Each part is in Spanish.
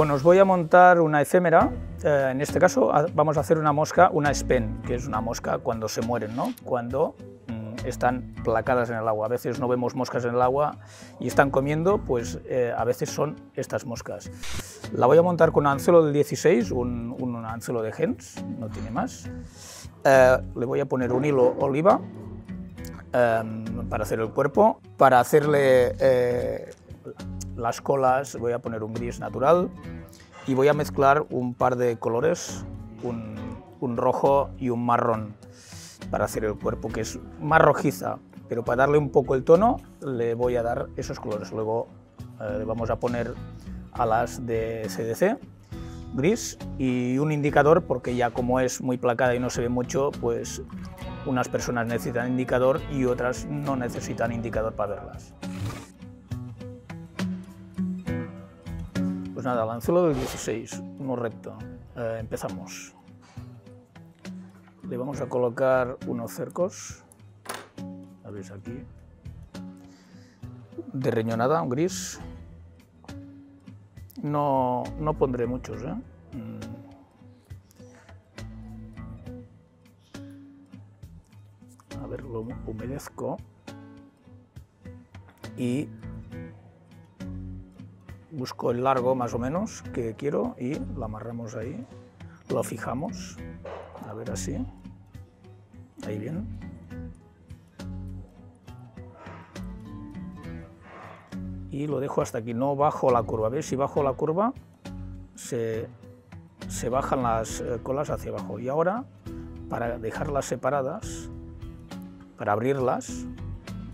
Bueno, os voy a montar una efémera, eh, en este caso vamos a hacer una mosca, una spen, que es una mosca cuando se mueren, ¿no? cuando mm, están placadas en el agua. A veces no vemos moscas en el agua y están comiendo, pues eh, a veces son estas moscas. La voy a montar con un anzuelo del 16, un, un anzuelo de Hens, no tiene más. Eh, le voy a poner un hilo oliva para hacer el cuerpo, para hacerle las colas voy a poner un gris natural y voy a mezclar un par de colores, un, rojo y un marrón para hacer el cuerpo, que es más rojiza, pero para darle un poco el tono le voy a dar esos colores. Luego eh, le vamos a poner alas de CDC, gris y un indicador, porque ya como es muy placada y no se ve mucho, pues unas personas necesitan indicador y otras no necesitan indicador para verlas. Pues nada, anzuelo del 16, uno recto. Eh, empezamos. Le vamos a colocar unos cercos, a ver aquí, de reñonada, un gris. No, no pondré muchos, ¿eh? Mm. A ver, lo humedezco y busco el largo más o menos que quiero y lo amarramos ahí, lo fijamos, a ver así, ahí bien. Y lo dejo hasta aquí, no bajo la curva, ¿ves? Si bajo la curva se, se bajan las eh, colas hacia abajo. Y ahora, para dejarlas separadas, para abrirlas,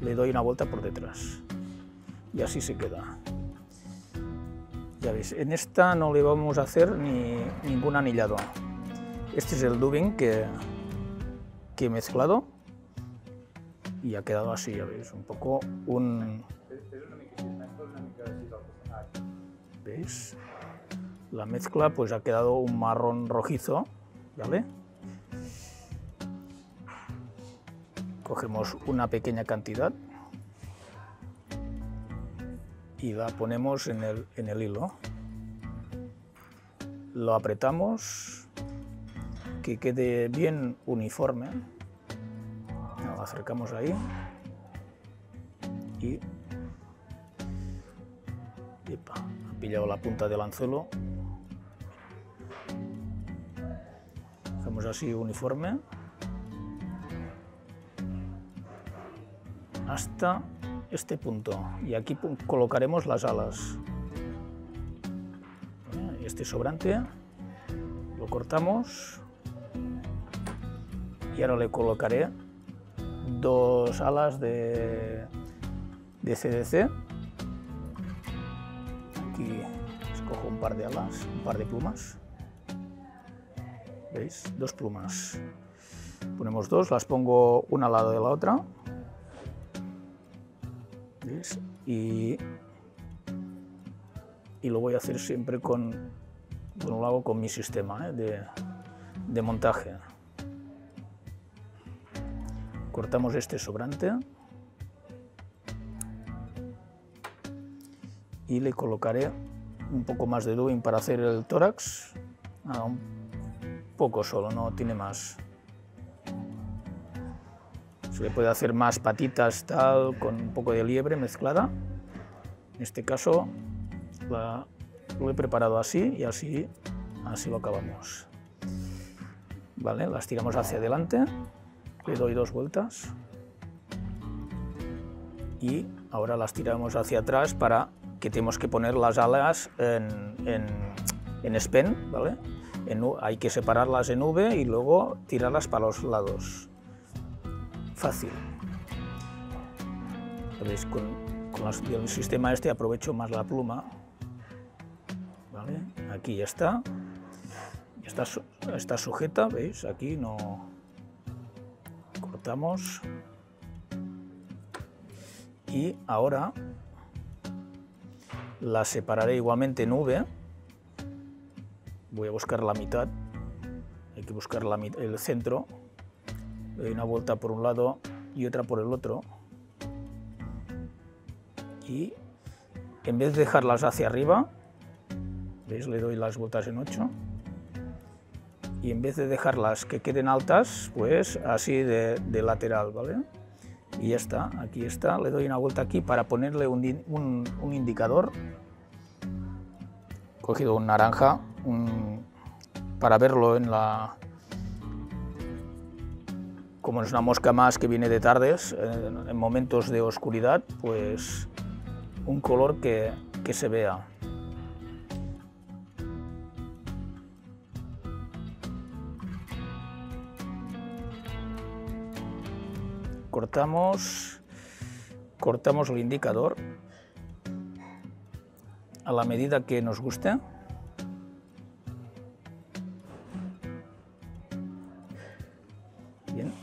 le doy una vuelta por detrás. Y así se queda. Ya veis, en esta no le vamos a hacer ni ningún anillado. Este es el dubbing que, que he mezclado y ha quedado así, ya veis, un poco un... ¿Veis? La mezcla pues ha quedado un marrón rojizo, ¿vale? Cogemos una pequeña cantidad y la ponemos en el, en el hilo. Lo apretamos, que quede bien uniforme. Lo acercamos ahí y ha pillado la punta del anzuelo. Hacemos así uniforme hasta este punto y aquí colocaremos las alas. Este sobrante lo cortamos y ahora le colocaré dos alas de, de CDC. Aquí escojo un par de alas, un par de plumas. ¿Veis? Dos plumas. Ponemos dos, las pongo una al lado de la otra. Y, y, lo voy a hacer siempre con, lo hago con mi sistema ¿eh? de, de montaje. Cortamos este sobrante y le colocaré un poco más de dubbing para hacer el tórax, ah, un poco solo, no tiene más. Se puede hacer más patitas tal, con un poco de liebre mezclada. En este caso lo he preparado así y así, así lo acabamos. Vale, las tiramos hacia adelante, le doy dos vueltas y ahora las tiramos hacia atrás para que tenemos que poner las alas en, en, en spen, ¿vale? hay que separarlas en V y luego tirarlas para los lados fácil. Con, el sistema este aprovecho más la pluma. Aquí ya está. Está, está sujeta, ¿veis? Aquí no... Cortamos. Y ahora la separaré igualmente en V. Voy a buscar la mitad. Hay que buscar la, el centro doy una vuelta por un lado y otra por el otro y en vez de dejarlas hacia arriba ¿Veis? Le doy las vueltas en 8. Y en vez de dejarlas que queden altas, pues así de, lateral, ¿vale? Y ya está, aquí está. Le doy una vuelta aquí para ponerle un, indicador. He cogido un naranja para verlo en la... Como es una mosca más que viene de tardes, en momentos de oscuridad, pues un color que, que se vea. cortamos, cortamos el indicador a la medida que nos guste.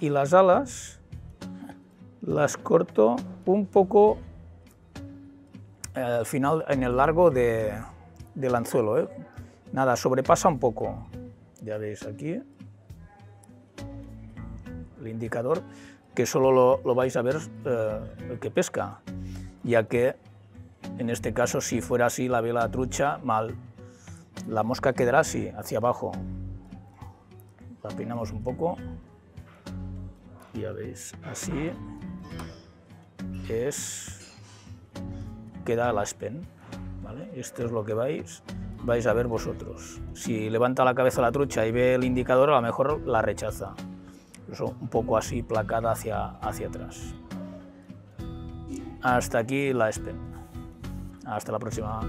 Y las alas las corto un poco eh, al final en el largo de, del anzuelo. ¿eh? Nada, sobrepasa un poco. Ya veis aquí el indicador que solo lo, vais a ver eh, el que pesca, ya que en este caso si fuera así la vela trucha, mal. La mosca quedará así, hacia abajo. La peinamos un poco. Ya veis, así es queda la spen. ¿vale? Esto es lo que vais, vais a ver vosotros. Si levanta la cabeza la trucha y ve el indicador, a lo mejor la rechaza un poco así placada hacia, hacia atrás. Hasta aquí la SPEN. Hasta la próxima.